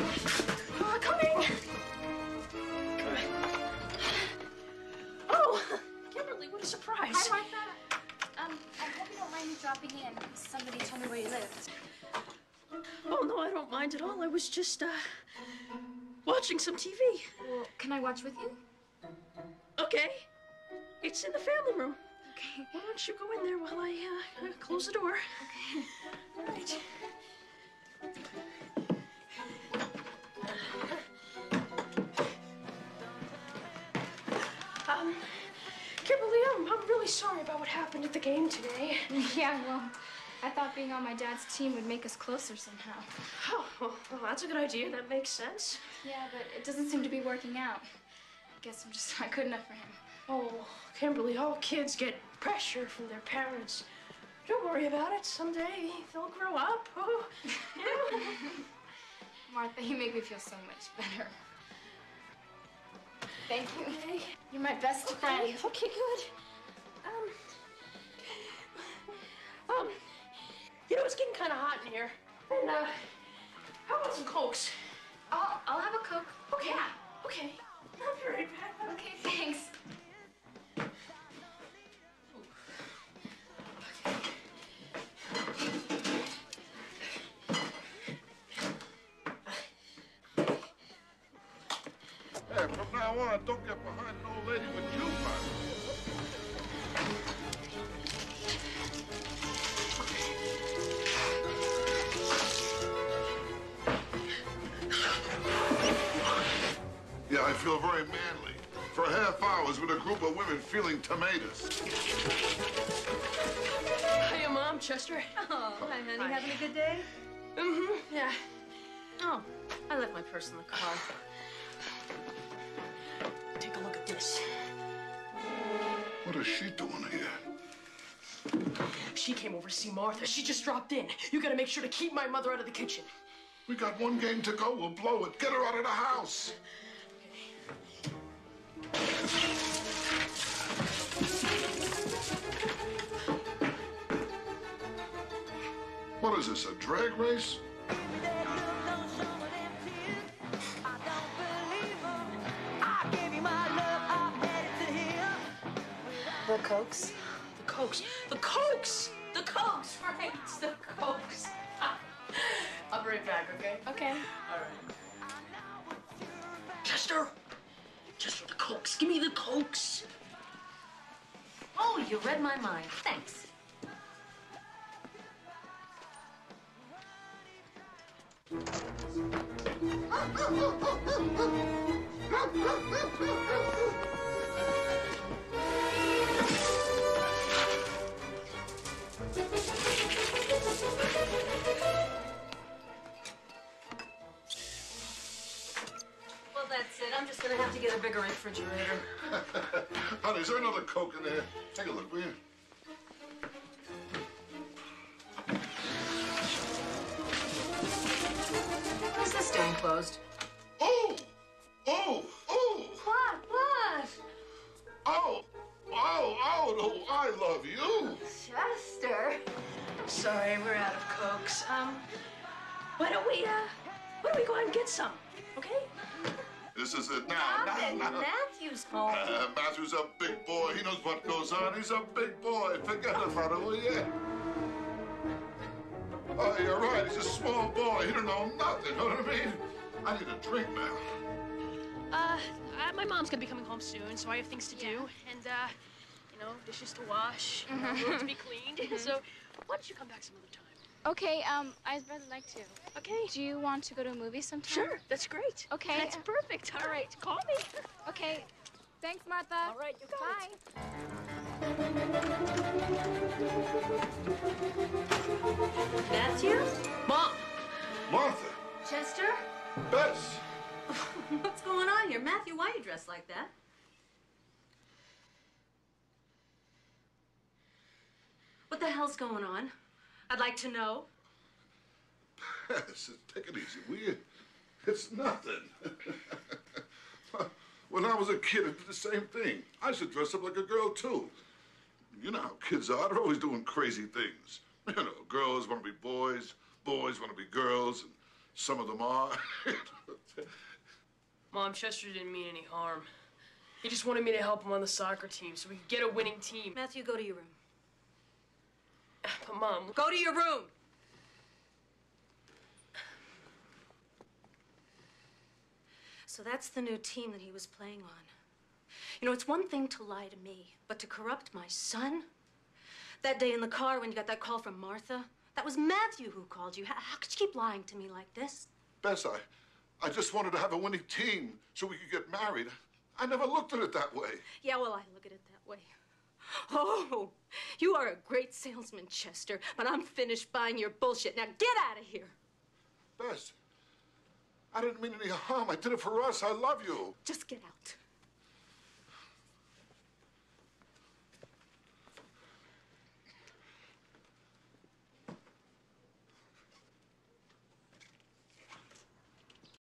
Uh, coming. Oh, Kimberly, what a surprise. Hi, Martha. Um, I hope you don't mind me dropping in. Somebody told me where you lived. Oh, no, I don't mind at all. I was just, uh, watching some TV. Well, can I watch with you? Okay. It's in the family room. Okay. Why don't you go in there while I, uh, close the door? Okay. All right. Really sorry about what happened at the game today. Yeah, well, I thought being on my dad's team would make us closer somehow. Oh, well, that's a good idea. That makes sense. Yeah, but it doesn't seem to be working out. I guess I'm just not good enough for him. Oh, Kimberly, all kids get pressure from their parents. Don't worry about it. Someday they'll grow up. Oh, yeah. Martha, you make me feel so much better. Thank you. Okay. You're my best friend. Okay, okay, good. It's getting kind of hot in here. And, uh, how about some Cokes? I'll, I'll have a Coke. Okay. Yeah. Okay. Not very bad. Okay, thanks. Hey, from now on, don't get behind an old lady with you, feel very manly. For half hours with a group of women feeling tomatoes. Hiya, Mom, Chester. Oh, hi, honey. Having a good day? Mm-hmm, yeah. Oh, I left my purse in the car. Take a look at this. What is she doing here? She came over to see Martha. She just dropped in. You gotta make sure to keep my mother out of the kitchen. We got one game to go. We'll blow it. Get her out of the house. What is this, a drag race? The Cokes? The Cokes. The Cokes! The Cokes, right? The Cokes. I'll be right back, okay? Okay. All right. Chester! Chester, the Cokes. Give me the Cokes. Oh, you read my mind. Thanks. I'm just gonna have to get a bigger refrigerator. Honey, is there another Coke in there? Take a look, will you? What's this doing closed? Oh! Oh! Oh! What? What? Oh! Oh! Oh! Oh! I love you! Chester. Sorry, we're out of Cokes. Um, why don't we, uh, why don't we go out and get some, okay? This is it now. Bob now, now. Matthew's home. Uh, Matthew's a big boy. He knows what goes on. He's a big boy. Forget about it, will you? Oh, you're right. He's a small boy. He don't know nothing. You know what I mean? I need a drink now. Uh, uh, my mom's gonna be coming home soon, so I have things to do, and, uh, you know, dishes to wash, you know, room to be cleaned. So, why don't you come back some other time? Okay, um, I'd rather like to. Okay? Do you want to go to a movie sometime? Sure, that's great. Okay. That's perfect. All right, call me. Okay. Thanks, Martha. All right, you got it. Bye. Matthew? Mom! Martha! Chester? Bess! What's going on here? Matthew, why are you dressed like that? What the hell's going on? I'd like to know. Bess, take it easy, will you? It's nothing. when I was a kid, I did the same thing. I should dress up like a girl, too. You know how kids are. They're always doing crazy things. You know, girls want to be boys, boys want to be girls. And Some of them are. Mom, Chester didn't mean any harm. He just wanted me to help him on the soccer team so we could get a winning team. Matthew, go to your room. But, Mom, Go to your room! So that's the new team that he was playing on. You know, it's one thing to lie to me, but to corrupt my son? That day in the car when you got that call from Martha, that was Matthew who called you. How, how could you keep lying to me like this? Bess, I, I just wanted to have a winning team so we could get married. I never looked at it that way. Yeah, well, I look at it that way. Oh, you are a great salesman, Chester, but I'm finished buying your bullshit. Now get out of here. Bess, I didn't mean any harm. I did it for us. I love you. Just get out.